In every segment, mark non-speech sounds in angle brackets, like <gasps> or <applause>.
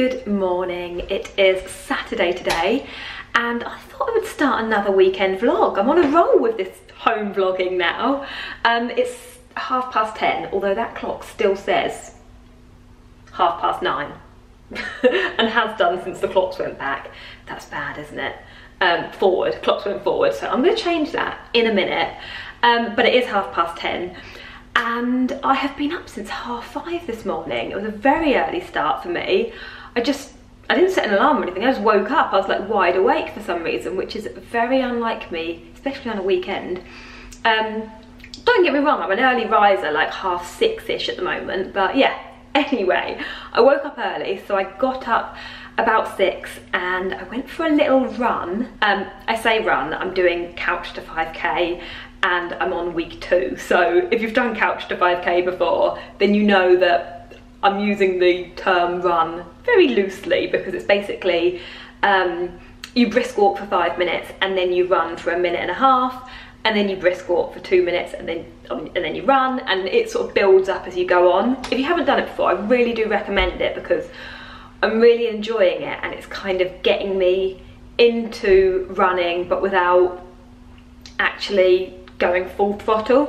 Good morning, it is Saturday today and I thought I would start another weekend vlog. I'm on a roll with this home vlogging now. Um, it's half past 10, although that clock still says half past nine <laughs> and has done since the clocks went back. That's bad, isn't it? Um, forward, clocks went forward, so I'm gonna change that in a minute. Um, but it is half past 10 and I have been up since half five this morning. It was a very early start for me. I just, I didn't set an alarm or anything, I just woke up, I was like wide awake for some reason, which is very unlike me, especially on a weekend. Um, don't get me wrong, I'm an early riser, like half six-ish at the moment, but yeah, <laughs> anyway, I woke up early, so I got up about six and I went for a little run. Um, I say run, I'm doing couch to 5k and I'm on week two. So if you've done couch to 5k before, then you know that I'm using the term run very loosely because it's basically um, you brisk walk for five minutes and then you run for a minute and a half and then you brisk walk for two minutes and then and then you run and it sort of builds up as you go on. If you haven't done it before, I really do recommend it because I'm really enjoying it and it's kind of getting me into running but without actually going full throttle.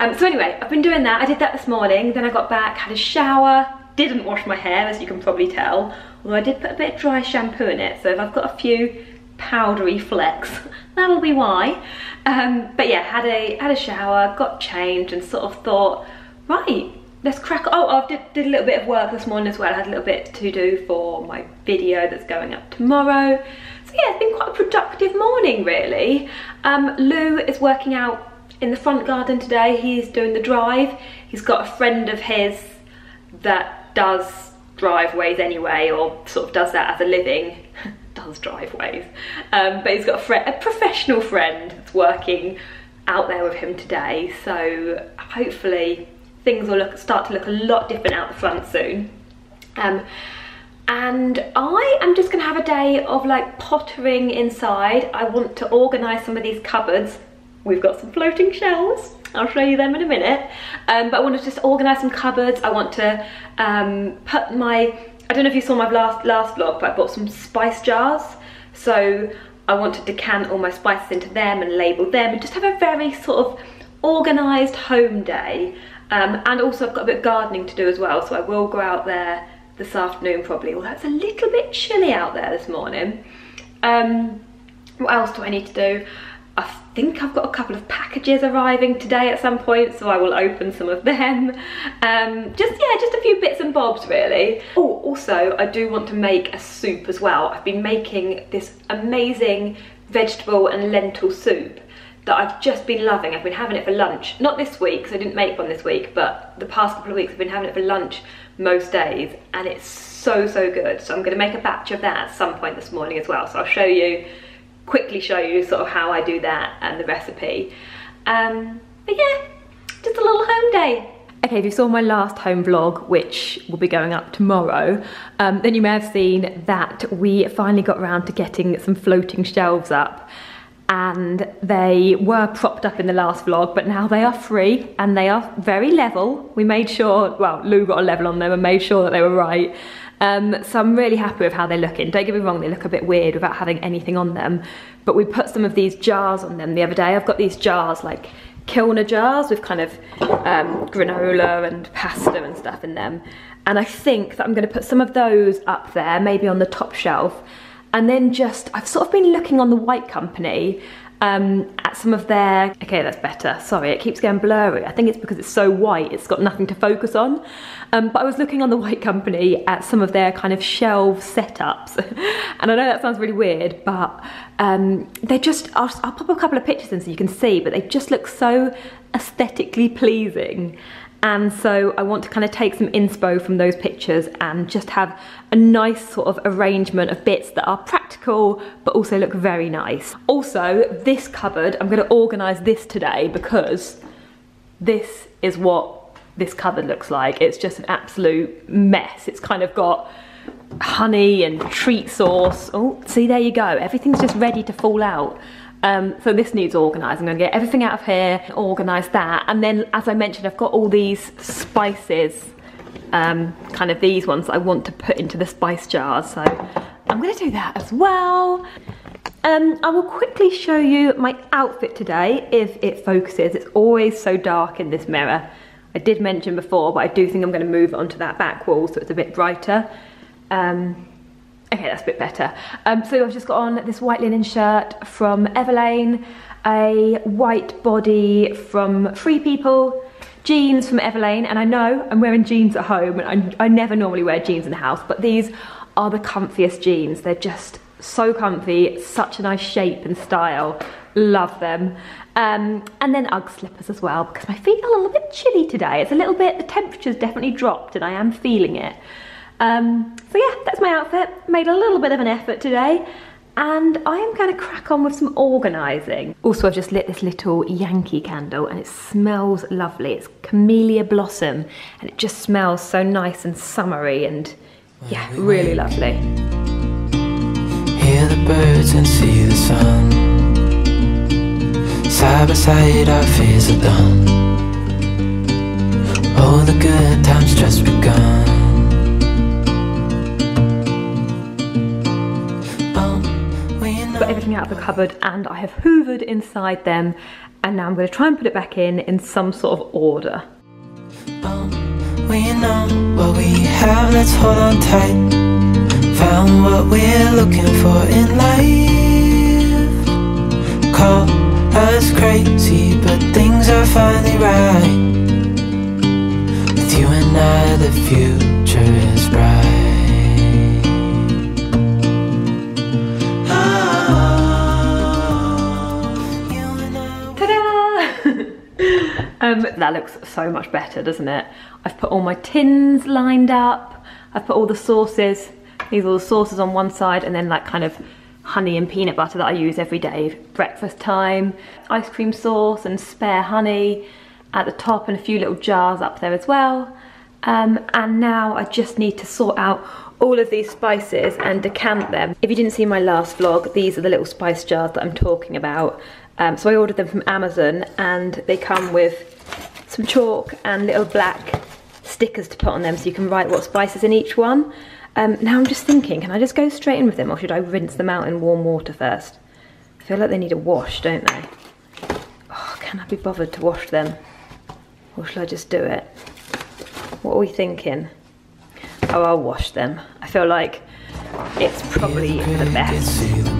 Um, so anyway, I've been doing that. I did that this morning, then I got back, had a shower, didn't wash my hair as you can probably tell, although I did put a bit of dry shampoo in it, so if I've got a few powdery flecks, <laughs> that'll be why. Um, but yeah, had a, had a shower, got changed and sort of thought, right, let's crack oh i did, did a little bit of work this morning as well I had a little bit to do for my video that's going up tomorrow so yeah it's been quite a productive morning really um, lou is working out in the front garden today. He's doing the drive. He's got a friend of his that does driveways anyway, or sort of does that as a living. <laughs> does driveways. Um, but he's got a, a professional friend that's working out there with him today. So hopefully things will look, start to look a lot different out the front soon. Um, and I am just gonna have a day of like pottering inside. I want to organize some of these cupboards we've got some floating shelves. I'll show you them in a minute. Um, but I want to just organise some cupboards. I want to um, put my, I don't know if you saw my last, last vlog, but I bought some spice jars. So I want to decant all my spices into them and label them and just have a very sort of organised home day. Um, and also I've got a bit of gardening to do as well, so I will go out there this afternoon probably, although it's a little bit chilly out there this morning. Um, what else do I need to do? Think I've got a couple of packages arriving today at some point, so I will open some of them. Um, just, yeah, just a few bits and bobs really. Oh, also, I do want to make a soup as well. I've been making this amazing vegetable and lentil soup that I've just been loving. I've been having it for lunch. Not this week, because I didn't make one this week, but the past couple of weeks I've been having it for lunch most days, and it's so, so good. So I'm gonna make a batch of that at some point this morning as well. So I'll show you quickly show you sort of how I do that and the recipe. Um, but yeah, just a little home day. Okay, if you saw my last home vlog, which will be going up tomorrow, um, then you may have seen that we finally got around to getting some floating shelves up and they were propped up in the last vlog, but now they are free and they are very level. We made sure, well, Lou got a level on them and made sure that they were right. Um, so I'm really happy with how they're looking. Don't get me wrong, they look a bit weird without having anything on them, but we put some of these jars on them the other day. I've got these jars, like Kilner jars with kind of um, granola and pasta and stuff in them. And I think that I'm gonna put some of those up there, maybe on the top shelf. And then just, I've sort of been looking on the White Company um, at some of their, okay, that's better. Sorry, it keeps getting blurry. I think it's because it's so white, it's got nothing to focus on. Um, but I was looking on the <laughs> White Company at some of their kind of shelf setups. <laughs> and I know that sounds really weird, but um, they're just, I'll, I'll pop a couple of pictures in so you can see, but they just look so aesthetically pleasing. And so I want to kind of take some inspo from those pictures and just have a nice sort of arrangement of bits that are practical but also look very nice. Also, this cupboard, I'm gonna organize this today because this is what this cupboard looks like. It's just an absolute mess. It's kind of got honey and treat sauce. Oh, see, there you go. Everything's just ready to fall out. Um, so this needs organising. I'm gonna get everything out of here, organise that. And then, as I mentioned, I've got all these spices um, kind of these ones I want to put into the spice jars. So I'm gonna do that as well. Um, I will quickly show you my outfit today if it focuses. It's always so dark in this mirror. I did mention before, but I do think I'm going to move onto that back wall so it's a bit brighter. Um, okay, that's a bit better. Um, so I've just got on this white linen shirt from Everlane, a white body from Free People, jeans from Everlane, and I know I'm wearing jeans at home, and I, I never normally wear jeans in the house, but these are the comfiest jeans. They're just so comfy, such a nice shape and style. Love them. Um, and then Ugg slippers as well because my feet are a little bit chilly today. It's a little bit, the temperature's definitely dropped and I am feeling it. Um, so yeah, that's my outfit. Made a little bit of an effort today and I am going to crack on with some organising. Also, I've just lit this little Yankee candle and it smells lovely. It's Camellia Blossom and it just smells so nice and summery and yeah, really lovely. Hear the birds and see the sun. Side by side, our fears are done. All the good times just begun. Got everything out of the cupboard and I have hoovered inside them and now I'm going to try and put it back in in some sort of order. we know what we have, let's hold on tight. Found what we're looking for in life. Call us crazy, but things are finally right. With you and I, the future is bright. Um, that looks so much better, doesn't it? I've put all my tins lined up. I've put all the sauces. These are the sauces on one side and then like kind of honey and peanut butter that I use every day, breakfast time, ice cream sauce and spare honey at the top and a few little jars up there as well. Um, and now I just need to sort out all of these spices and decant them. If you didn't see my last vlog, these are the little spice jars that I'm talking about. Um, so I ordered them from Amazon and they come with some chalk and little black stickers to put on them so you can write what spices in each one. Um, now I'm just thinking, can I just go straight in with them or should I rinse them out in warm water first? I feel like they need a wash, don't they? Oh, can I be bothered to wash them? Or should I just do it? What are we thinking? Oh, I'll wash them. I feel like it's probably the best.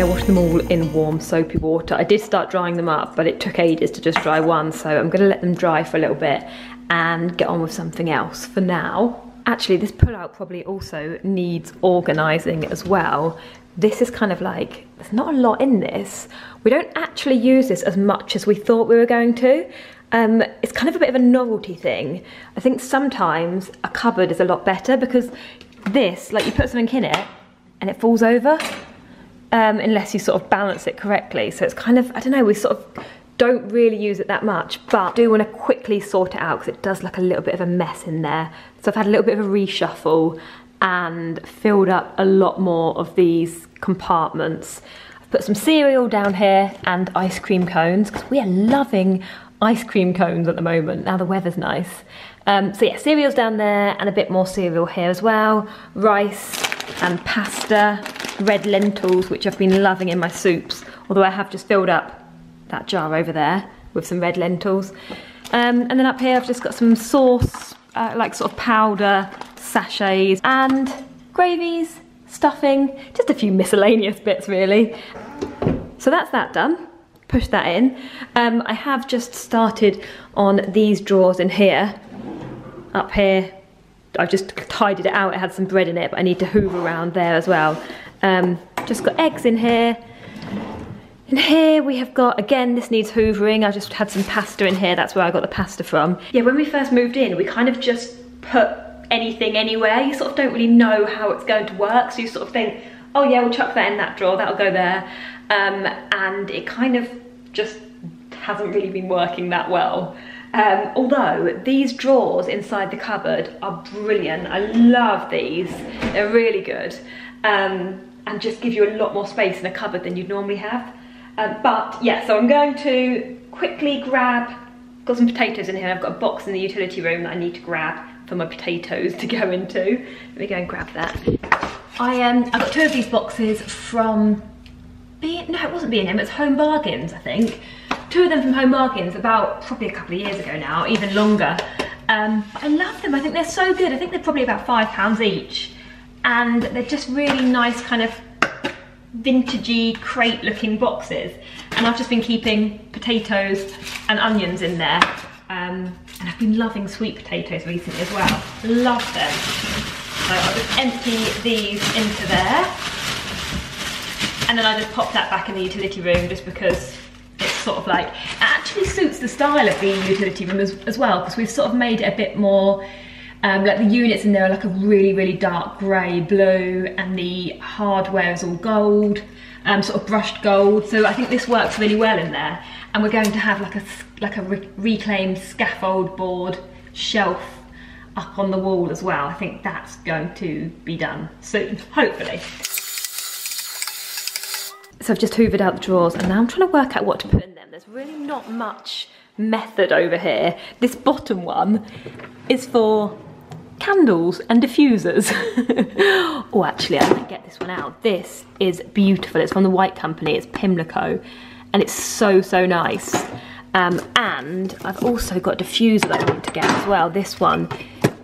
Okay, I washed them all in warm soapy water. I did start drying them up, but it took ages to just dry one, so I'm gonna let them dry for a little bit and get on with something else for now actually this pull-out probably also needs organising as well. This is kind of like, there's not a lot in this. We don't actually use this as much as we thought we were going to. Um, it's kind of a bit of a novelty thing. I think sometimes a cupboard is a lot better because this, like you put something in it and it falls over um, unless you sort of balance it correctly. So it's kind of, I don't know, we sort of don't really use it that much, but I do want to quickly sort it out because it does look a little bit of a mess in there. So I've had a little bit of a reshuffle and filled up a lot more of these compartments. I've put some cereal down here and ice cream cones because we are loving ice cream cones at the moment. Now the weather's nice. Um, so yeah, cereal's down there and a bit more cereal here as well. Rice and pasta, red lentils, which I've been loving in my soups, although I have just filled up that jar over there with some red lentils. Um, and then up here I've just got some sauce, uh, like sort of powder, sachets, and gravies, stuffing, just a few miscellaneous bits really. So that's that done. Push that in. Um, I have just started on these drawers in here. Up here, I've just tidied it out. It had some bread in it, but I need to hoover around there as well. Um, just got eggs in here, In here we have got, again, this needs hoovering. I just had some pasta in here. That's where I got the pasta from. Yeah, when we first moved in, we kind of just put anything anywhere. You sort of don't really know how it's going to work. So you sort of think, oh yeah, we'll chuck that in that drawer. That'll go there. Um, and it kind of just hasn't really been working that well. Um, although these drawers inside the cupboard are brilliant. I love these. They're really good. Um, and just give you a lot more space in a cupboard than you'd normally have. Um, but yeah, so I'm going to quickly grab, got some potatoes in here. I've got a box in the utility room that I need to grab for my potatoes to go into. Let me go and grab that. I um, I got two of these boxes from, B no it wasn't B&M, it was Home Bargains I think. Two of them from Home Bargains about probably a couple of years ago now, even longer. Um, I love them, I think they're so good. I think they're probably about five pounds each. And they're just really nice kind of vintagey crate looking boxes and I've just been keeping potatoes and onions in there um, and I've been loving sweet potatoes recently as well love them so I'll just empty these into there and then I just pop that back in the utility room just because sort of like it actually suits the style of the utility room as, as well because we've sort of made it a bit more um, like the units in there are like a really, really dark grey blue and the hardware is all gold, um, sort of brushed gold. So I think this works really well in there. And we're going to have like a, like a re reclaimed scaffold board shelf up on the wall as well. I think that's going to be done soon, hopefully. So I've just hoovered out the drawers and now I'm trying to work out what to put in them. There's really not much method over here. This bottom one is for candles and diffusers. <laughs> oh, actually, I might get this one out. This is beautiful. It's from the White Company. It's Pimlico. And it's so, so nice. Um, and I've also got a diffuser that I want to get as well. This one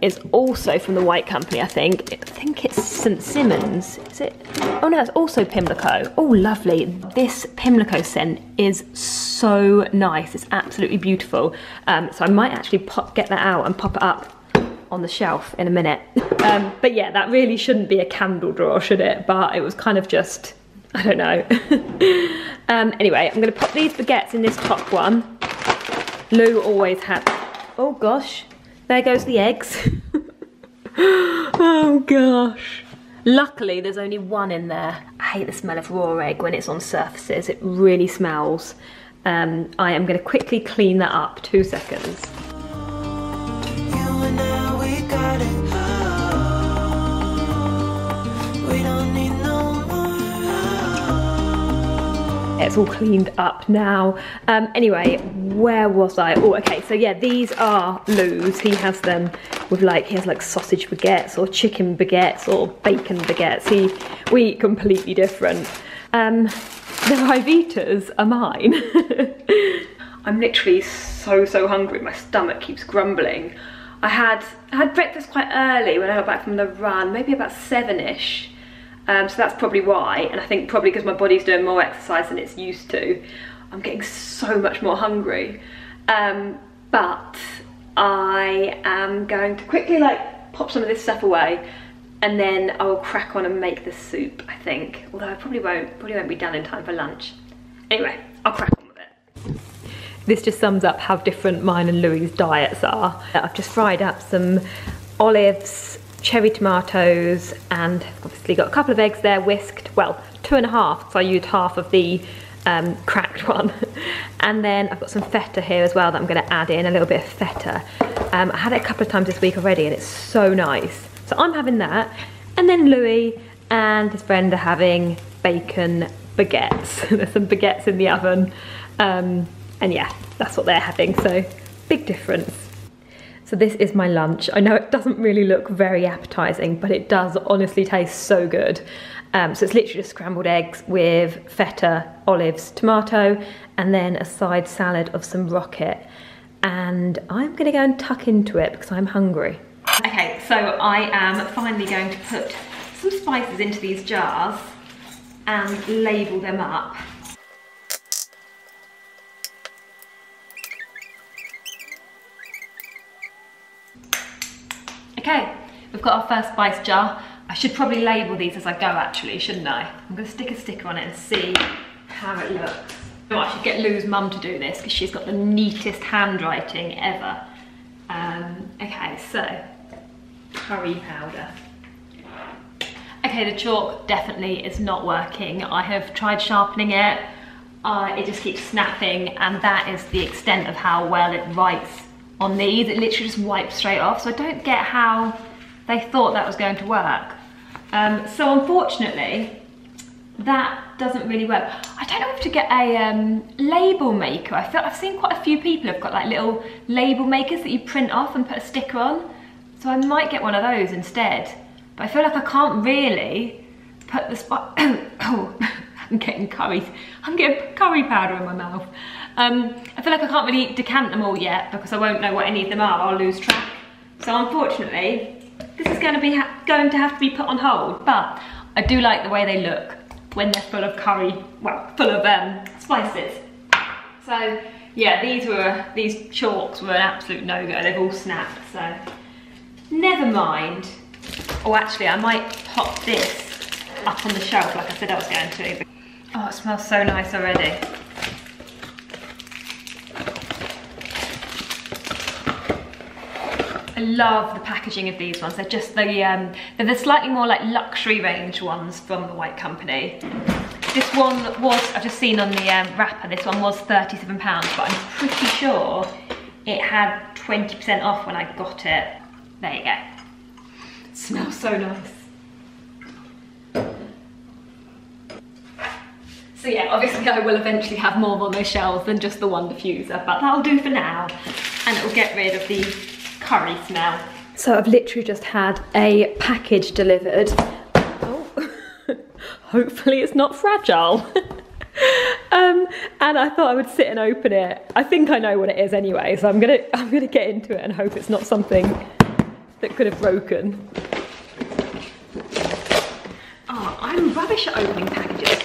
is also from the White Company, I think. I think it's St. Simmons. Is it? Oh no, it's also Pimlico. Oh, lovely. This Pimlico scent is so nice. It's absolutely beautiful. Um, so I might actually pop, get that out and pop it up on the shelf in a minute. <laughs> Um, but yeah, that really shouldn't be a candle drawer, should it? But it was kind of just, I don't know. <laughs> um, anyway, I'm gonna pop these baguettes in this top one. Lou always had, oh gosh, there goes the eggs. <laughs> oh gosh. Luckily, there's only one in there. I hate the smell of raw egg when it's on surfaces. It really smells. Um, I am gonna quickly clean that up, two seconds. It's all cleaned up now. Um, anyway, where was I? Oh, okay, so yeah, these are Lou's. He has them with like, he has like sausage baguettes or chicken baguettes or bacon baguettes. He, we eat completely different. Um, <laughs> the Ryvitas are mine. <laughs> I'm literally so, so hungry. My stomach keeps grumbling. I had, I had breakfast quite early when I got back from the run, maybe about seven-ish. Um, so that's probably why, and I think probably because my body's doing more exercise than it's used to, I'm getting so much more hungry. Um, but I am going to quickly like pop some of this stuff away and then I will crack on and make the soup, I think. Although I probably won't, probably won't be done in time for lunch. Anyway, I'll crack on with it. This just sums up how different mine and Louis' diets are. I've just fried up some olives, cherry tomatoes, and obviously got a couple of eggs there whisked. Well, two and a half, so I used half of the um, cracked <laughs> one. and then I've got some feta here as well that I'm gonna add in, a little bit of feta. Um, I had it a couple of times this week already and it's so nice. So I'm having that. And then Louis and his friend are having bacon baguettes. <laughs> There's some baguettes in the oven. Um, and yeah, that's what they're having, so big difference. So this is my lunch. I know it doesn't really look very appetizing, but it does honestly taste so good. Um, so it's literally just scrambled eggs with feta, olives, tomato, and then a side salad of some rocket. And I'm gonna go and tuck into it because I'm hungry. Okay, so I am finally going to put some spices into these jars and label them up. Okay, we've got our first spice jar. I should probably label these as I go actually, shouldn't I? I'm gonna stick a sticker on it and see how it looks. Oh, I should get Lou's mum to do this because she's got the neatest handwriting ever. Um, okay, so curry powder. Okay, the chalk definitely is not working. I have tried sharpening it. Uh, it just keeps snapping and that is the extent of how well it writes on these. It literally just wipes straight off. So I don't get how they thought that was going to work. Um, so unfortunately, that doesn't really work. I don't know if to get a um, label maker. I feel I've seen quite a few people have got like little label makers that you print off and put a sticker on. So I might get one of those instead. But I feel like I can't really put the spot. <coughs> oh, <coughs> I'm getting curry. I'm getting curry powder in my mouth. Um, I feel like I can't really decant them all yet because I won't know what any of them are. I'll lose track. So unfortunately, this is going to be going to have to be put on hold. But I do like the way they look when they're full of curry, well, full of um, spices. So yeah, these were, these chalks were an absolute no-go. They've all snapped, so never mind. Oh, actually, I might pop this up on the shelf like I said I was going to. Oh, it smells so nice already. I love the packaging of these ones. They're just the, um, they're the slightly more like luxury range ones from the White Company. This one was, I've just seen on the um, wrapper, this one was £37, but I'm pretty sure it had 20% off when I got it. There you go. It smells so nice. So yeah, obviously I will eventually have more on those shelves than just the one diffuser, but that'll do for now. And it'll get rid of the curry smell. So I've literally just had a package delivered. Oh, <laughs> hopefully it's not fragile. <laughs> um, and I thought I would sit and open it. I think I know what it is anyway, so I'm gonna I'm gonna get into it and hope it's not something that could have broken. Oh, I'm rubbish at opening packages.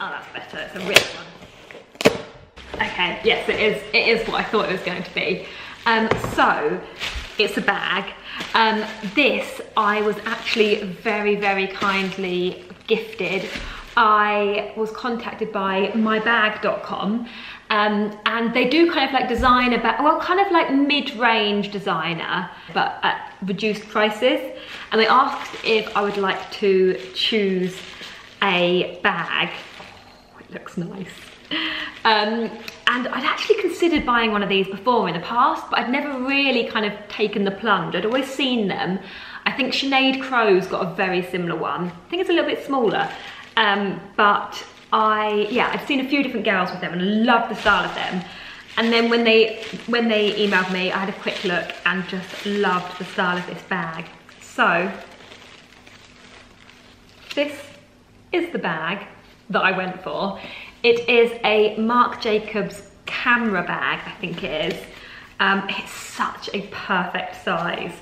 Oh, that's better. It's a rich one. Okay, yes, it is. It is what I thought it was going to be. Um, so it's a bag. Um, this I was actually very, very kindly gifted. I was contacted by mybag.com um, and they do kind of like design about, well, kind of like mid-range designer, but at reduced prices. And they asked if I would like to choose a bag. Oh, it looks nice. Um, and I'd actually considered buying one of these before in the past, but I'd never really kind of taken the plunge. I'd always seen them. I think Sinead Crowe's got a very similar one. I think it's a little bit smaller, um, but I, yeah, I've seen a few different girls with them and I love the style of them. And then when they, when they emailed me, I had a quick look and just loved the style of this bag. So, this is the bag that I went for. It is a Marc Jacobs camera bag, I think it is. Um, it's such a perfect size.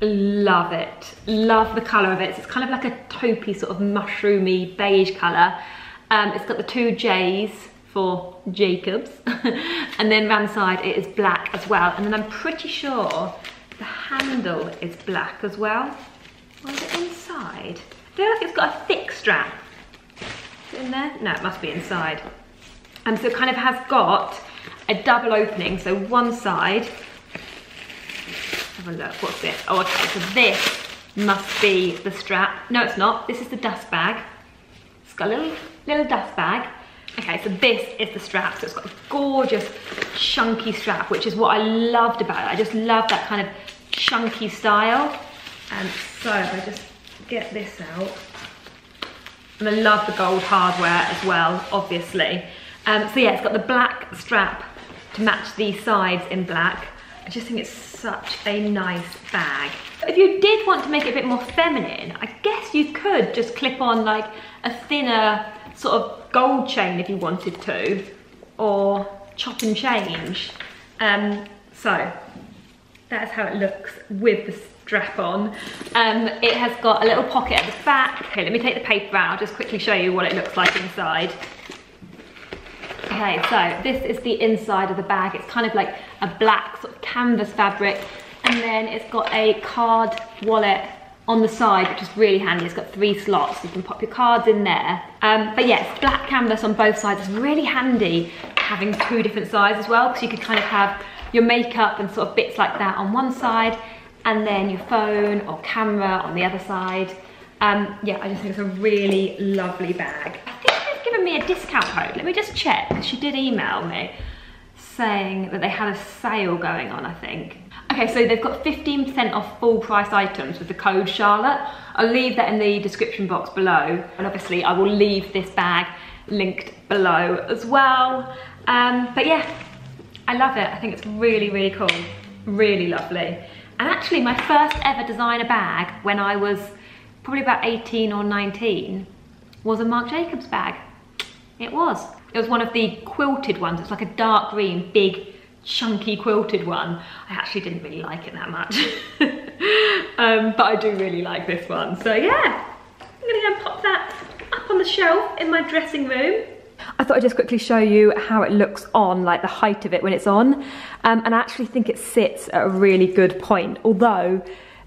Love it. Love the colour of it. It's kind of like a taupey sort of mushroomy beige colour. Um, it's got the two J's for Jacobs. <laughs> and then around the side it is black as well. And then I'm pretty sure the handle is black as well. Is it inside? I feel like it's got a thick strap in there? No, it must be inside. And so it kind of has got a double opening. So one side, have a look, what's this? Oh, okay, so this must be the strap. No, it's not. This is the dust bag. It's got a little, little dust bag. Okay, so this is the strap. So it's got a gorgeous chunky strap, which is what I loved about it. I just love that kind of chunky style. And so if I just get this out, and I love the gold hardware as well, obviously. Um, so yeah, it's got the black strap to match the sides in black. I just think it's such a nice bag. If you did want to make it a bit more feminine, I guess you could just clip on like a thinner sort of gold chain if you wanted to, or chop and change. Um, so that's how it looks with the strap on. Um, it has got a little pocket at the back. Okay, let me take the paper out. I'll just quickly show you what it looks like inside. Okay, so this is the inside of the bag. It's kind of like a black sort of canvas fabric. And then it's got a card wallet on the side, which is really handy. It's got three slots. You can pop your cards in there. Um, but yes, black canvas on both sides is really handy having two different sides as well, because you could kind of have your makeup and sort of bits like that on one side, and then your phone or camera on the other side. Um, yeah, I just think it's a really lovely bag. I think they've given me a discount code. Let me just check, because she did email me saying that they had a sale going on, I think. Okay, so they've got 15% off full price items with the code Charlotte. I'll leave that in the description box below. And obviously I will leave this bag linked below as well. Um, but yeah, I love it. I think it's really, really cool. Really lovely. And actually my first ever designer bag when I was probably about 18 or 19 was a Marc Jacobs bag. It was. It was one of the quilted ones. It's like a dark green, big, chunky quilted one. I actually didn't really like it that much. <laughs> um, but I do really like this one. So yeah, I'm gonna go and pop that up on the shelf in my dressing room. I thought I'd just quickly show you how it looks on, like the height of it when it's on. Um, and I actually think it sits at a really good point, although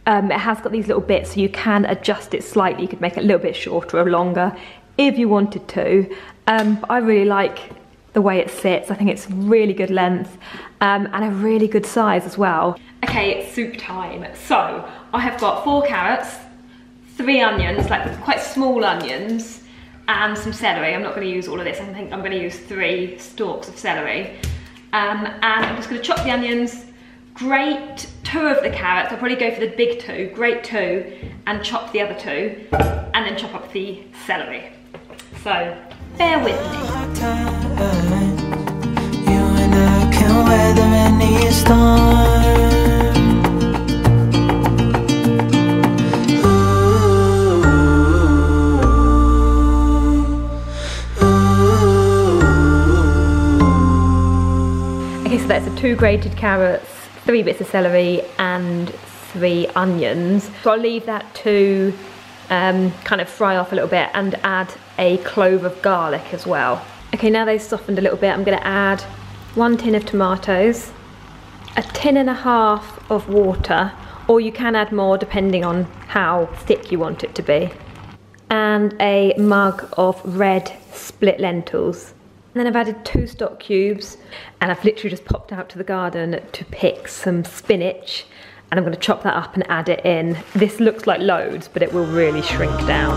um, it has got these little bits so you can adjust it slightly. You could make it a little bit shorter or longer if you wanted to. Um, but I really like the way it sits. I think it's really good length um, and a really good size as well. Okay, it's soup time. So I have got four carrots, three onions, like quite small onions, and some celery. I'm not going to use all of this. I think I'm going to use three stalks of celery. Um, and I'm just going to chop the onions, grate two of the carrots. I'll probably go for the big two, grate two, and chop the other two, and then chop up the celery. So bear with me. That's the two grated carrots, three bits of celery and three onions. So I'll leave that to um, kind of fry off a little bit and add a clove of garlic as well. Okay, now they've softened a little bit, I'm gonna add one tin of tomatoes, a tin and a half of water, or you can add more depending on how thick you want it to be, and a mug of red split lentils. And then I've added two stock cubes and I've literally just popped out to the garden to pick some spinach and I'm going to chop that up and add it in. This looks like loads, but it will really shrink down.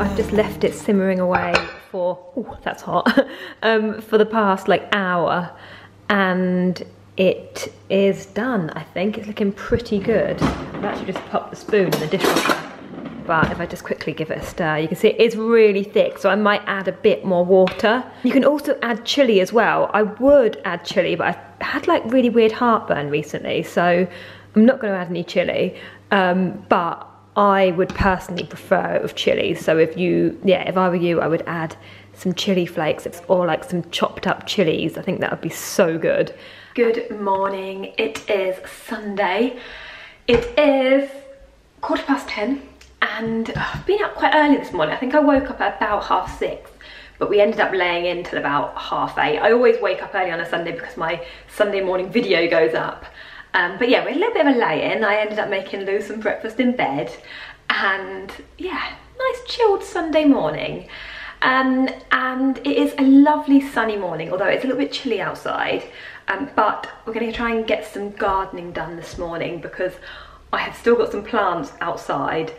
I've just left it simmering away for, oh, that's hot, <laughs> um, for the past like hour and it is done, I think. It's looking pretty good. I've actually just popped the spoon in the dishwasher. But if I just quickly give it a stir, you can see it is really thick, so I might add a bit more water. You can also add chili as well. I would add chili, but I've had like really weird heartburn recently, so I'm not gonna add any chili. Um, but I would personally prefer it with chili. So if you, yeah, if I were you, I would add some chili flakes or like some chopped up chilies. I think that would be so good. Good morning. It is Sunday. It is quarter past 10 and I've been up quite early this morning. I think I woke up at about half six but we ended up laying in till about half eight. I always wake up early on a Sunday because my Sunday morning video goes up. Um, but yeah, we had a little bit of a lay-in. I ended up making Lou some breakfast in bed and yeah, nice chilled Sunday morning. Um, and it is a lovely sunny morning, although it's a little bit chilly outside. Um, but we're going to try and get some gardening done this morning because I have still got some plants outside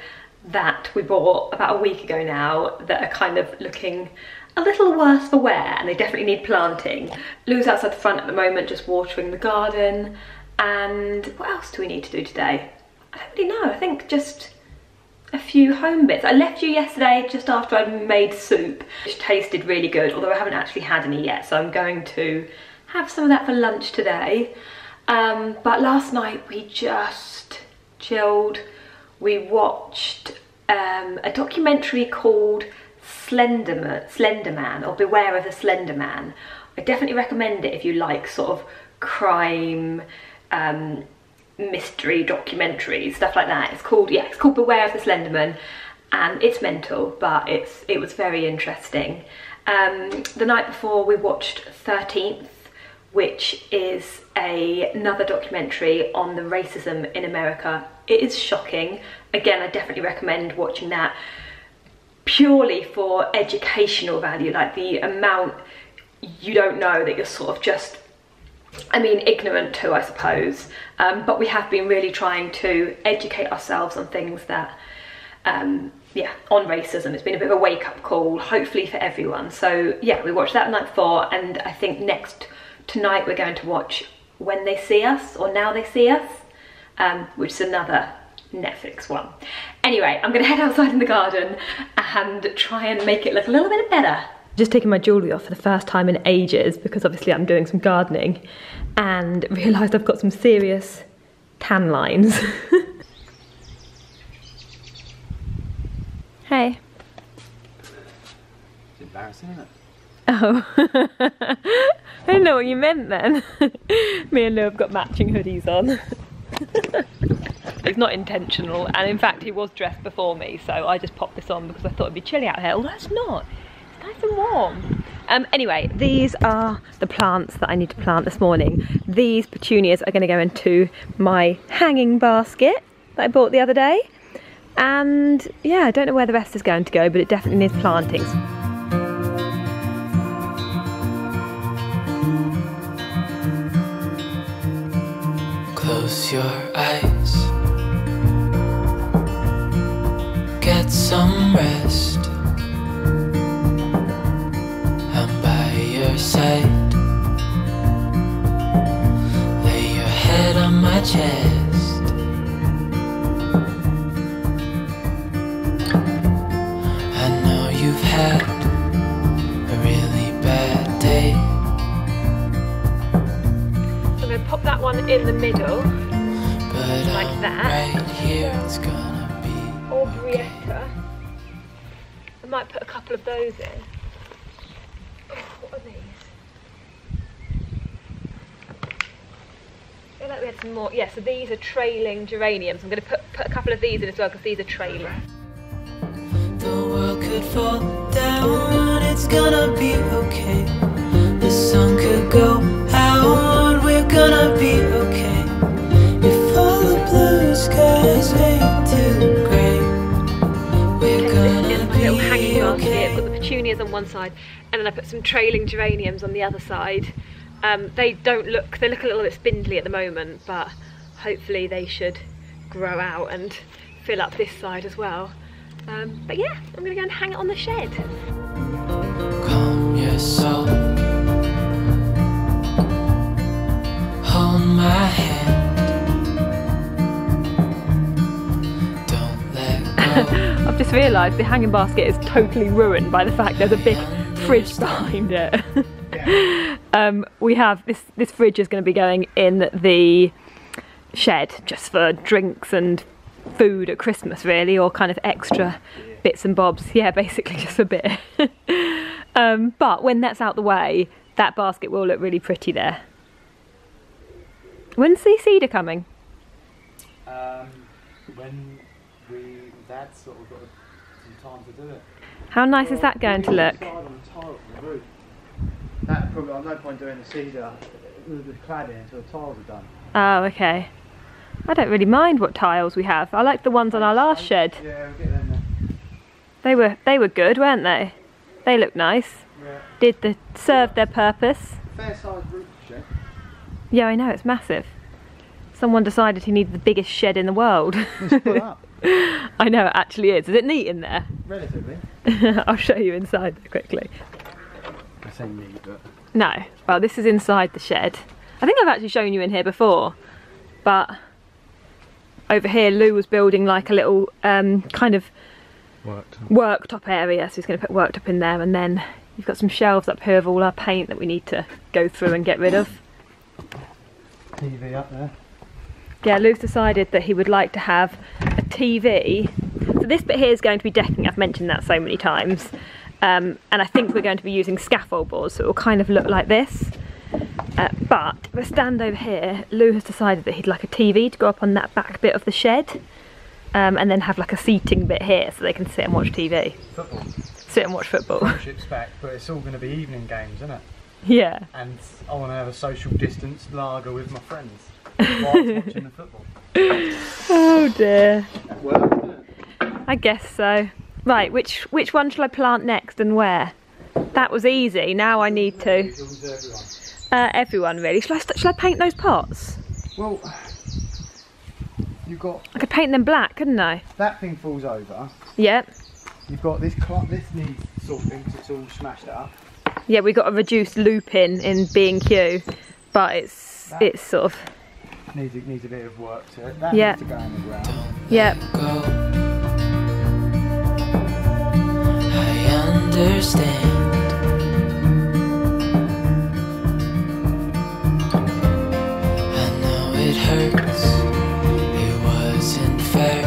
that we bought about a week ago now that are kind of looking a little worse for wear and they definitely need planting. Lou's outside the front at the moment just watering the garden and what else do we need to do today? I don't really know, I think just a few home bits. I left you yesterday just after I'd made soup, which tasted really good, although I haven't actually had any yet, so I'm going to have some of that for lunch today. Um, but last night we just chilled. We watched um, a documentary called Slenderman, Slenderman or Beware of the Slender Man. I definitely recommend it if you like sort of crime, um, mystery documentaries, stuff like that. It's called, yeah, it's called Beware of the Slenderman and it's mental, but it's it was very interesting. Um, the night before we watched 13th, which is a, another documentary on the racism in America. It is shocking. Again, I definitely recommend watching that purely for educational value, like the amount you don't know that you're sort of just I mean, ignorant too, I suppose. Um, but we have been really trying to educate ourselves on things that, um, yeah, on racism. It's been a bit of a wake up call, hopefully for everyone. So yeah, we watched that night four, and I think next tonight we're going to watch When They See Us or Now They See Us, um, which is another Netflix one. Anyway, I'm gonna <laughs> head outside in the garden and try and make it look a little bit better. Just taking my jewellery off for the first time in ages because obviously I'm doing some gardening and <laughs> realised I've got some serious tan lines. <laughs> hey. It's embarrassing, isn't it? Oh, <laughs> I didn't know what you meant then. Me and Lou have got matching hoodies on. it's not intentional, and in fact, he was dressed before me, so I just popped this on because I thought it'd be chilly out here. Although it's not, nice and warm. Um, anyway, these are the plants that I need to plant this morning. These petunias are going to go into my hanging basket that I bought the other day. And yeah, I don't know where the rest is going to go, but it definitely needs plantings. Close your eyes. Get some rest. Chest. I know you've had a really bad day. So I'm going to pop that one in the middle, But Like I'm that. right here, it's gonna be or Brietta. I might put a couple of those in. Oh, what are these? I feel like we had some more. Yeah, so these are trailing geraniums. I'm going to put, put a couple of these in as well because these are trailing. The world could fall down, it's gonna be okay. The sun could go out, we're gonna be okay. If all the blue skies fade to grey, we're gonna my little hanging be basket. I've got the petunias on one side, and then I put some trailing geraniums on the other side. Um, they don't look, they look a little bit spindly at the moment, but hopefully they should grow out and fill up this side as well. Um, but yeah, I'm gonna go and hang it on the shed. Calm your soul. Hold my hand. Don't let go. <laughs> I've just realised the hanging basket is totally ruined by the fact there's a big fridge behind it. <laughs> um, we have this this fridge is going to be going in the shed just for drinks and food at Christmas, really, or kind of extra bits and bobs. Yeah, basically <laughs> just a bit. um, but when that's out the way, that basket will look really pretty there. When's the cedar coming? Um, when we, Dad sort of got some time to do it. How nice is that going to look? That probably, I've no point doing the cedar with the cladding until the tiles are done. Oh, okay. I don't really mind what tiles we have. I like the ones on our last shed. Yeah, we'll get them there. They were they were good, weren't they? They looked nice. Yeah. Did the served their purpose. Fair sized roof shed. Yeah, I know it's massive. Someone decided he needed the biggest shed in the world. It's put <laughs> up. I know it actually is. Is it neat in there? Relatively. <laughs> I'll show you inside quickly. Say neat, but. No. Well, this is inside the shed. I think I've actually shown you in here before, but over here Lou was building like a little um, kind of Worked. worktop area, so he's going to put worktop in there, and then you've got some shelves up here of all our paint that we need to go through and get rid of. TV up there. Yeah, Lou's decided that he would like to have a TV. So this bit here is going to be decking. I've mentioned that so many times, um, and I think we're going to be using scaffold boards, so it will kind of look like this. Uh, but I stand over here, Lou has decided that he'd like a TV to go up on that back bit of the shed. um, and then have like a seating bit here so they can sit and watch TV. Football. Sit and watch football. Premiership's back, but it's all going to be evening games, isn't it? yeah. And I want to have a social distance lager with my friends while watching the football. <laughs> Oh dear. That works, doesn't it? I guess so. Right, which which one shall I plant next and where? That was easy. Now I need to. It's all to everyone. Uh, everyone really. Shall I st- shall I paint those pots? Well, you've got I could paint them black, couldn't I? that thing falls over. Yep. You've got this this needs sorting 'cause it's all smashed up. Yeah, we got a reduced loop in in B and Q, but it's it's sort of Needs needs a bit of work to it. That Yeah. needs to go in the ground. yeah. go. Understand. I know it hurts. It wasn't fair.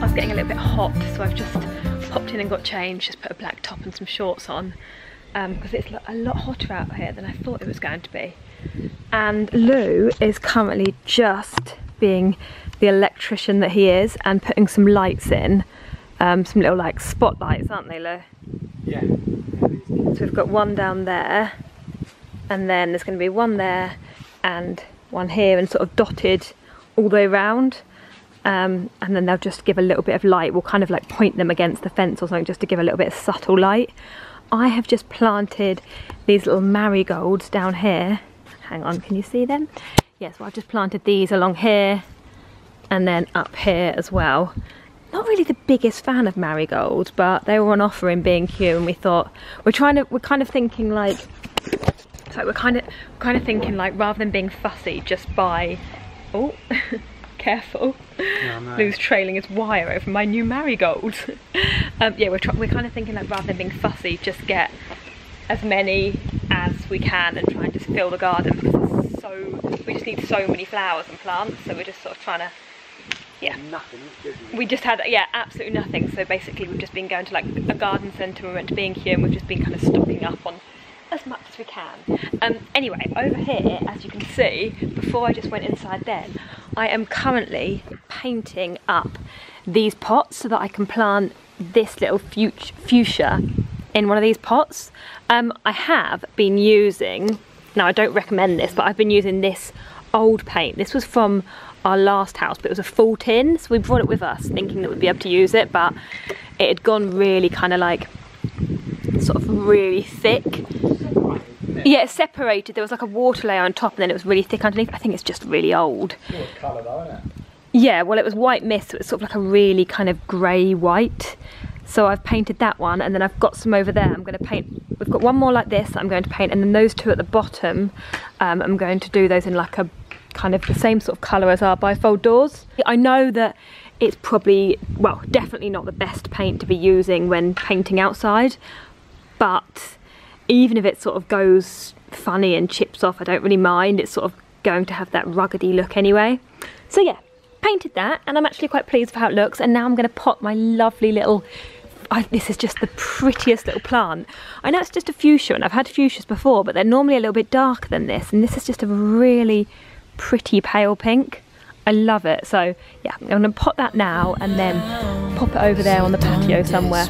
I was getting a little bit hot, so I've just popped in and got changed. Just put a black top and some shorts on um, because it's a lot hotter out here than I thought it was going to be. And Lou is currently just being the electrician that he is and putting some lights in, um, some little like spotlights, aren't they, Lou? Yeah. So we've got one down there, and then there's going to be one there, and one here, and sort of dotted all the way around. Um, and then they'll just give a little bit of light. We'll kind of like point them against the fence or something just to give a little bit of subtle light. I have just planted these little marigolds down here. Hang on, can you see them? Yes, well, I've just planted these along here and then up here as well. Not really the biggest fan of marigolds, but they were on offer in B&Q and we thought we're trying to we're kind of thinking like so we're kind of kind of thinking like rather than being fussy just buy oh <laughs> careful I know. Lou's trailing his wire over my new marigold <laughs> um, yeah we're, we're kind of thinking like rather than being fussy just get as many as we can and try and just fill the garden because it's so we just need so many flowers and plants so we're just sort of trying to yeah. Nothing. We just had yeah absolutely nothing. So basically we've just been going to like a garden centre we went to B&Q and we've just been kind of stocking up on as much as we can. Um, anyway over here as you can see before I just went inside then I am currently painting up these pots so that I can plant this little fuchsia in one of these pots. Um, I have been using now I don't recommend this but I've been using this old paint. This was from our last house but it was a full tin so we brought it with us thinking that we'd be able to use it but it had gone really kind of like sort of really thick yeah it separated there was like a water layer on top and then it was really thick underneath I think it's just really old colour though, isn't it? yeah, well, it was white mist, so it's sort of like a really kind of grey white. So I've painted that one, and then I've got some over there. I'm going to paint. We've got one more like this that I'm going to paint, and then those two at the bottom, um, I'm going to do those in like a kind of the same sort of colour as our bifold doors. I know that it's probably, well, definitely not the best paint to be using when painting outside, but even if it sort of goes funny and chips off, I don't really mind. It's sort of going to have that ruggedy look anyway. So yeah, painted that and I'm actually quite pleased with how it looks and now I'm going to pot my lovely little I, this is just the prettiest little plant. I know it's just a fuchsia and I've had fuchsias before but they're normally a little bit darker than this and this is just a really pretty pale pink. I love it. So yeah, I'm going to pot that now and then pop it over there on the patio somewhere.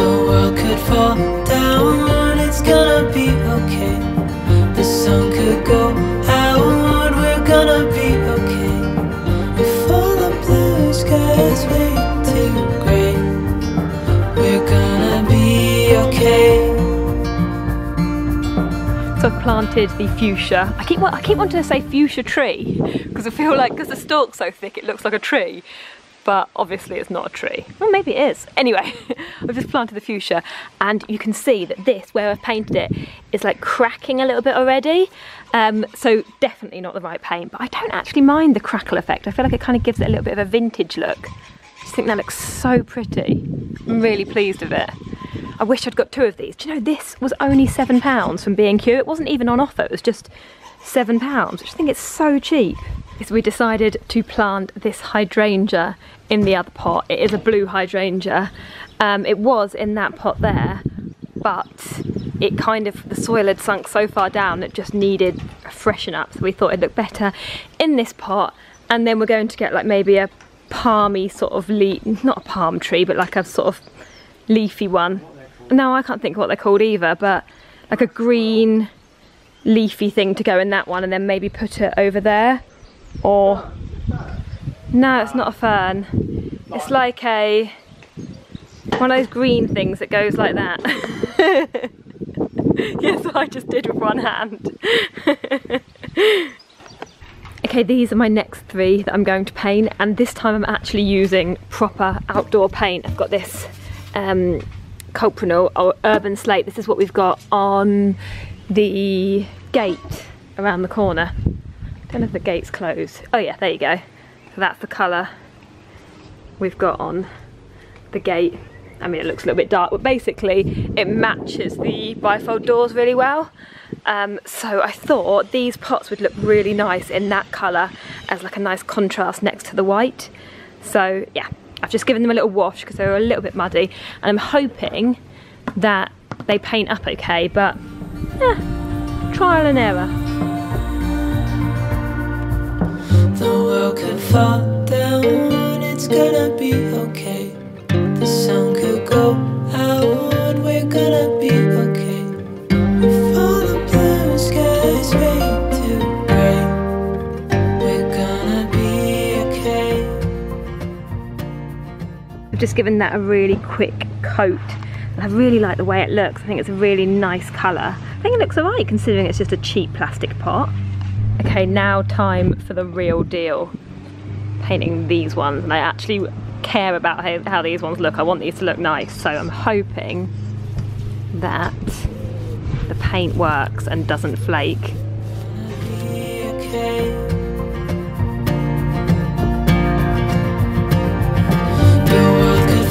The world could fall down, it's gonna be okay. The sun could go out, we're gonna be planted the fuchsia. I keep I keep wanting to say fuchsia tree because I feel like because the stalk's so thick it looks like a tree, but obviously it's not a tree. Well, maybe it is. Anyway, <laughs> I've just planted the fuchsia, and you can see that this where I've painted it is like cracking a little bit already. Um, so definitely not the right paint, but I don't actually mind the crackle effect. I feel like it kind of gives it a little bit of a vintage look. I just think that looks so pretty. I'm really pleased with it. I wish I'd got two of these. Do you know this was only seven pounds from B&Q? It wasn't even on offer. It was just seven pounds, which I think is so cheap. Is we decided to plant this hydrangea in the other pot. It is a blue hydrangea. Um, it was in that pot there, but it kind of, the soil had sunk so far down that just needed a freshen up. So we thought it'd look better in this pot. And then we're going to get like maybe a palmy sort of leaf, not a palm tree, but like a sort of leafy one. No, I can't think what they're called either, but like a green leafy thing to go in that one and then maybe put it over there. Or, no, it's not a fern. It's like a, one of those green things that goes like that. <laughs> yes, I just did with one hand. <laughs> okay, these are my next three that I'm going to paint and this time I'm actually using proper outdoor paint. I've got this um, Cuprinol or Urban Slate. This is what we've got on the gate around the corner. I don't know if the gate's closed. Oh yeah, there you go. So that's the colour we've got on the gate. I mean, it looks a little bit dark, but basically it matches the bifold doors really well. Um, so I thought these pots would look really nice in that colour as like a nice contrast next to the white. So yeah, I've just given them a little wash because they were a little bit muddy and I'm hoping that they paint up okay, but yeah, trial and error. The world could fall down, it's gonna be okay. The sun could go out, we're gonna be okay. If all the blue skies just given that a really quick coat I really like the way it looks. I think it's a really nice colour. I think it looks alright considering it's just a cheap plastic pot. Okay, now time for the real deal. Painting these ones and I actually care about how, how these ones look. I want these to look nice so I'm hoping that the paint works and doesn't flake.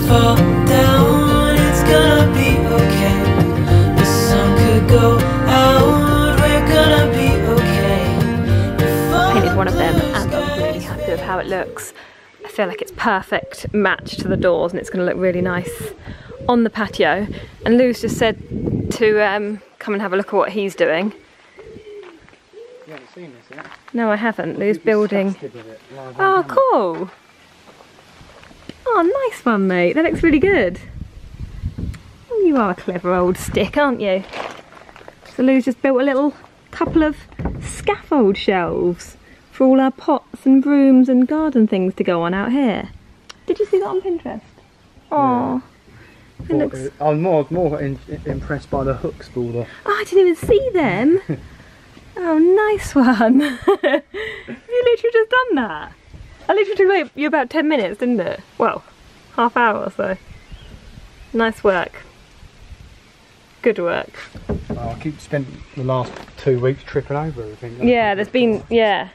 Fall down, it's gonna be okay. The sun could go out, we're gonna be okay. If painted one of them and I'm really happy with how it looks. I feel like it's perfect match to the doors and it's going to look really nice on the patio. And Lou's just said to um, come and have a look at what he's doing. You haven't seen this yet? No, I haven't. Lou's building. Disgusted with it, rather than Oh, cool. Oh, nice one, mate. That looks really good. Oh, you are a clever old stick, aren't you? So Lou's just built a little couple of scaffold shelves for all our pots and brooms and garden things to go on out here. Did you see that on Pinterest? Oh, it looks. I'm more more in, impressed by the hooks for. Oh, I didn't even see them. <laughs> oh, nice one. <laughs> you literally just done that. I literally took like, you about 10 minutes, didn't it? Well, half hour or so. Nice work. Good work. Well, I keep spending the last two weeks tripping over everything. Yeah, there's been, yeah.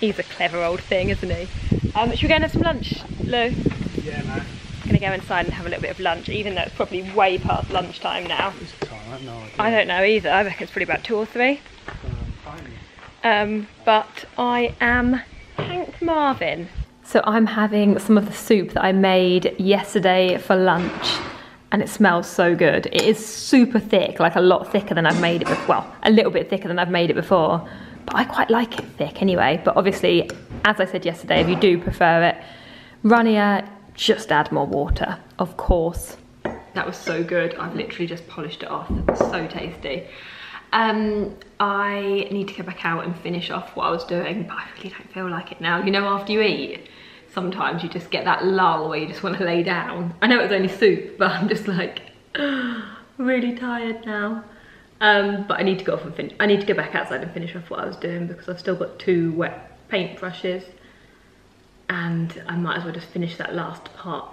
He's a clever old thing, isn't he? Um, should we go and have some lunch, Lou? Yeah, man. Gonna go inside and have a little bit of lunch, even though it's probably way past lunchtime now. Time? No. I don't know either. I reckon it's probably about two or three. Um, Um, but I am Hank Marvin. So I'm having some of the soup that I made yesterday for lunch and it smells so good. It is super thick, like a lot thicker than I've made it before. Well, a little bit thicker than I've made it before, but I quite like it thick anyway. But obviously, as I said yesterday, if you do prefer it runnier, just add more water, of course. That was so good. I've literally just polished it off. It was so tasty. Um, I need to go back out and finish off what I was doing, but I really don't feel like it now. You know, after you eat, sometimes you just get that lull where you just want to lay down. I know it was only soup, but I'm just like <gasps> really tired now. Um, but I need to go off and finish. I need to go back outside and finish off what I was doing because I've still got two wet paint brushes, and I might as well just finish that last part.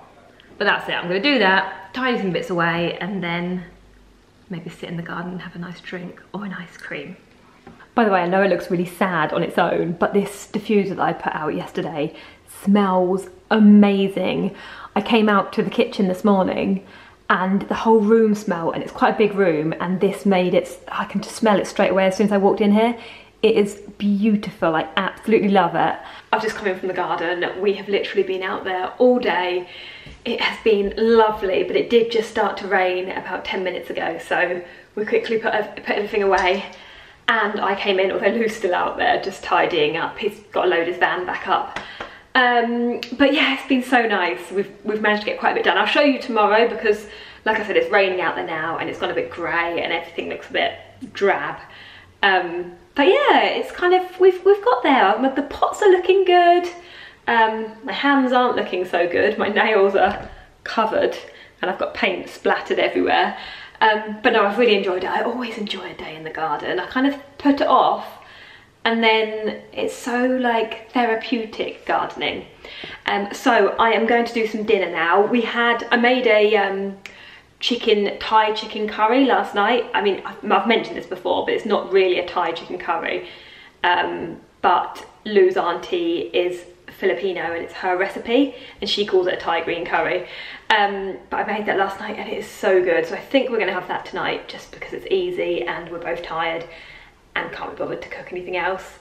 But that's it. I'm going to do that, tidy some bits away, and then maybe sit in the garden and have a nice drink or an ice cream. By the way, I know it looks really sad on its own, but this diffuser that I put out yesterday smells amazing. I came out to the kitchen this morning and the whole room smelled, and it's quite a big room, and this made it, I can just smell it straight away as soon as I walked in here. It is beautiful, I absolutely love it. I've just come in from the garden. We have literally been out there all day it has been lovely, but it did just start to rain about 10 minutes ago. So we quickly put, put everything away and I came in, although Lou's still out there just tidying up. He's got to load his van back up. Um, but yeah, it's been so nice. We've, we've managed to get quite a bit done. I'll show you tomorrow because like I said, it's raining out there now and it's gone a bit grey and everything looks a bit drab. Um, but yeah, it's kind of, we've, we've got there. The pots are looking good. Um, my hands aren't looking so good. My nails are covered and I've got paint splattered everywhere. Um, but no, I've really enjoyed it. I always enjoy a day in the garden. I kind of put it off and then it's so like therapeutic gardening. Um, so I am going to do some dinner now. We had, I made a um, chicken, Thai chicken curry last night. I mean, I've, I've, mentioned this before, but it's not really a Thai chicken curry. Um, but Lou's auntie is Filipino and it's her recipe and she calls it a Thai green curry. Um, but I made that last night and it is so good. So I think we're gonna have that tonight just because it's easy and we're both tired and can't be bothered to cook anything else.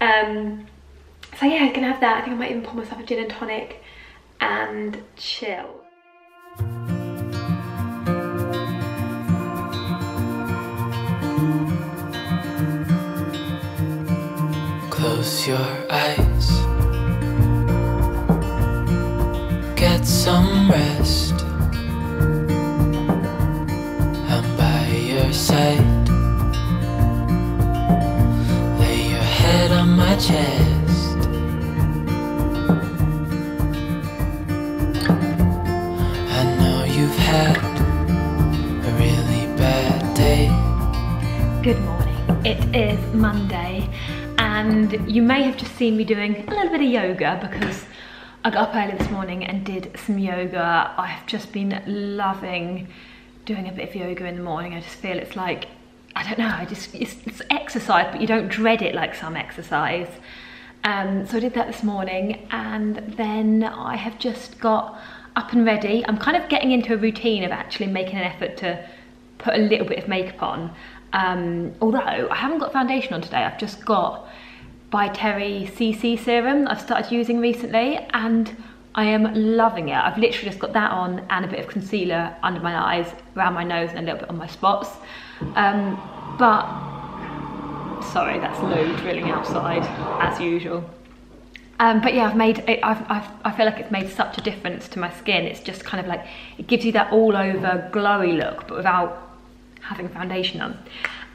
Um, so yeah, I'm gonna have that. I think I might even pour myself a gin and tonic and chill. Close your eyes Get some rest I'm by your side Lay your head on my chest. I know you've had a really bad day. Good morning. It is Monday, and you may have just seen me doing a little bit of yoga because I got up early this morning and did some yoga. I have just been loving doing a bit of yoga in the morning. I just feel it's like I don't know, I just, it's, it's, exercise, but you don't dread it like some exercise. Um, so I did that this morning and then I have just got up and ready. I'm kind of getting into a routine of actually making an effort to put a little bit of makeup on. Um, although I haven't got foundation on today, I've just got by Terry CC serum I've started using recently and I am loving it. I've literally just got that on and a bit of concealer under my eyes, around my nose and a little bit on my spots. Um, but, sorry, that's Lou drilling outside as usual. Um, but yeah, I've made it, I've, I've, I feel like it's made such a difference to my skin. It's just kind of like, it gives you that all over glowy look, but without having foundation on.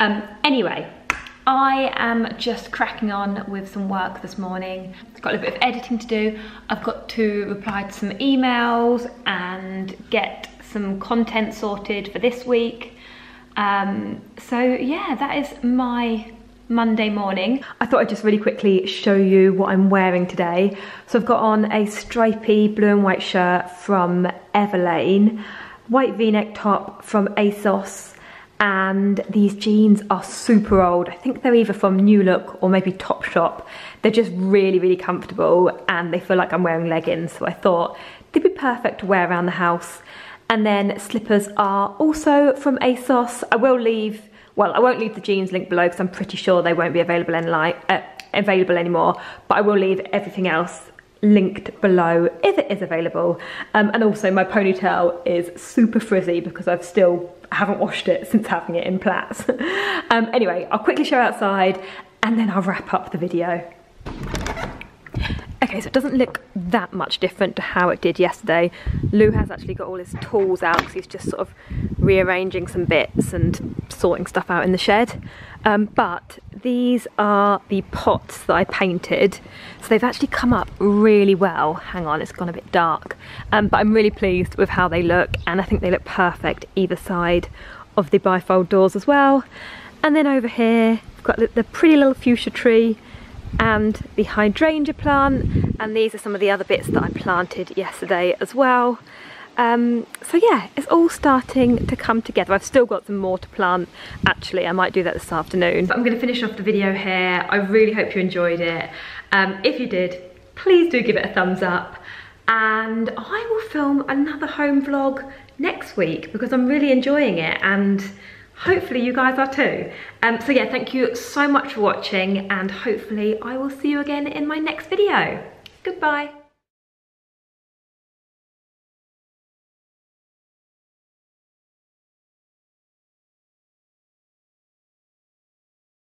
Um, anyway, I am just cracking on with some work this morning. I've got a bit of editing to do. I've got to reply to some emails and get some content sorted for this week. Um, so yeah, that is my Monday morning. I thought I'd just really quickly show you what I'm wearing today. So I've got on a stripy blue and white shirt from Everlane, white v-neck top from ASOS, and these jeans are super old. I think they're either from New Look or maybe Topshop. They're just really, really comfortable and they feel like I'm wearing leggings. So I thought they'd be perfect to wear around the house and then slippers are also from ASOS. I will leave, well, I won't leave the jeans link below because I'm pretty sure they won't be available, in like, uh, available anymore, but I will leave everything else linked below if it is available. Um, and also my ponytail is super frizzy because I've still haven't washed it since having it in plaits. <laughs> um, anyway, I'll quickly show outside and then I'll wrap up the video. Okay, so it doesn't look that much different to how it did yesterday. Lou has actually got all his tools out because he's just sort of rearranging some bits and sorting stuff out in the shed. Um, but these are the pots that I painted. So they've actually come up really well. Hang on, it's gone a bit dark. Um, but I'm really pleased with how they look and I think they look perfect either side of the bifold doors as well. And then over here, I've got the pretty little fuchsia tree and the hydrangea plant and these are some of the other bits that I planted yesterday as well. Um, so yeah, it's all starting to come together. I've still got some more to plant actually, I might do that this afternoon. But I'm going to finish off the video here. I really hope you enjoyed it. Um, if you did, please do give it a thumbs up and I will film another home vlog next week because I'm really enjoying it and hopefully you guys are too. Um, so yeah, thank you so much for watching and hopefully I will see you again in my next video. Goodbye.